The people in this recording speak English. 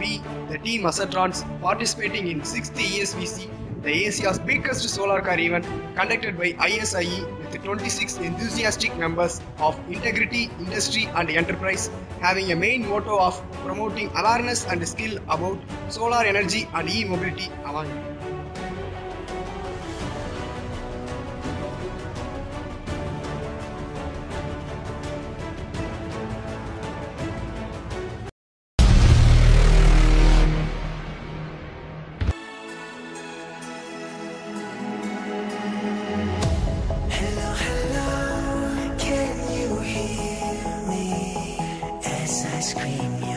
team Accetronz participating in 6th ESVC, the Asia's biggest solar car event conducted by ISIE with 26 enthusiastic members of integrity, industry and enterprise having a main motto of promoting awareness and skill about solar energy and e-mobility among ice cream.